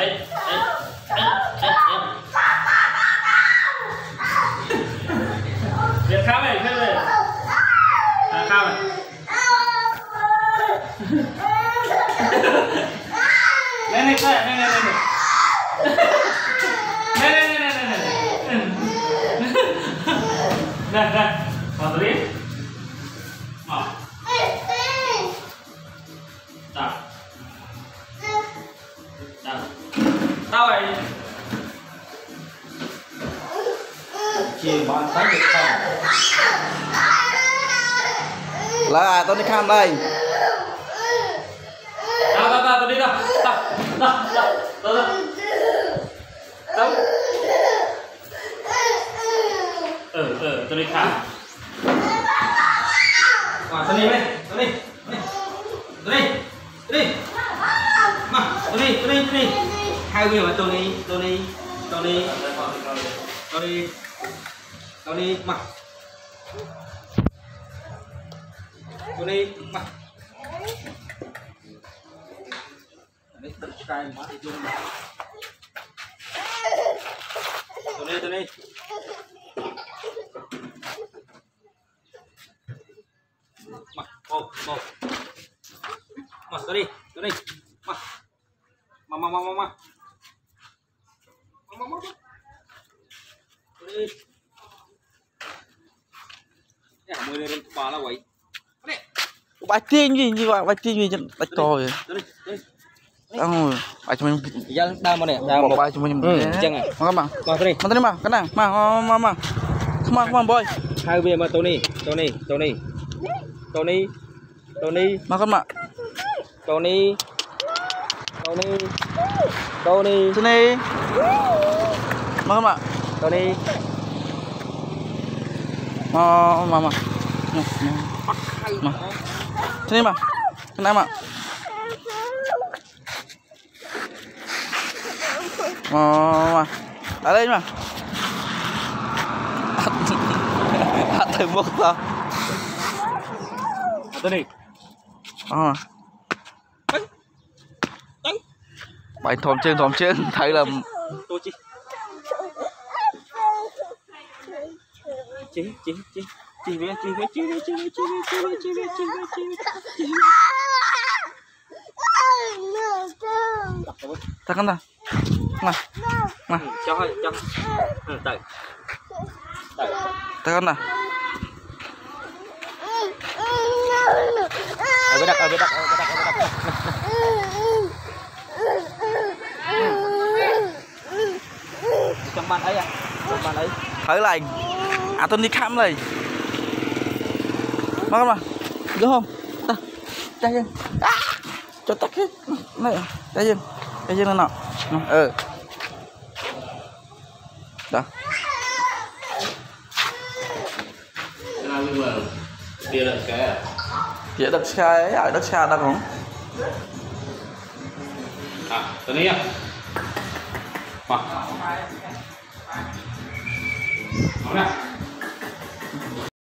ấy ấy ấy ấy ấy Việt khám này, khám này À khám này. Lên này coi, lên lên lên. Lên lên lên lên lên Nè, nè, vào tới đi Mở. Tạm Tao vậy? Chiều bạn thấy được không? Là tôi đi khám đây. Tao tao tao tao đi đâu Tao tao tao tao tao Tao Ừ ừ tao đi khám à tôi đi đây tôi đi tôi đi tôi đi mà tôi đi đi tôi đi mà tôi đi tôi đi Kyrie mà Tony Tony Tony. Dạ, dạ, dạ, Tony Tony mặc. Tony mặc. Tony đất mặc mặc mặc dung mà. Tony, Tony. Mặc, một, một. Mặc, Tony, Tony. Mặc Mặc, mặc, mặc, mặc vamos, vamos. Ya, mau dari kepala, wai. Ini. Bacing gì như vậy, bacing gì chân, bạch to vậy. Đang bài cho mình dân đang mà này, đang một bài cho mình. Ừ, chân à. Mà các bạn. Mà tới đi. Mà tới đi mà, cái này, mà mà mà. Come on, come boy. Hai bên mà Tony, Tony, Tony. Tony. Tony. Mà con mà. Tony. Tony. Tony. Tony mà không ạ? Rồi đi. Ờ, mà mà mà. Mà. Thế ờ, đi ờ, mà. Thế này mà. Mà mà. Ở đây mà. Hát thử một sao. Đây đi. À. Bánh thòm trên thòm trên thấy là chị chị chị chị về chị về chị về chị về chị về chị về chị về chị về chị về chị về ta con ta mà mà cho hơi cho. Ừ tự tự ta con ta ở bên đặt ở bên đặt ở bên đặt ở bên đặt trong bàn ấy à? Trong bàn ấy. Thử lại À, tôi đi khám này Mà các bạn Được không? À. Ta Chạy dân à, Cho tắt hết. Này Chạy dân Chạy dân lên nào. Ừ Đó. Bia đập xe à? Bia đập xe ấy, ở đất xa đang không? À, tới đi à? Mà Nóng nè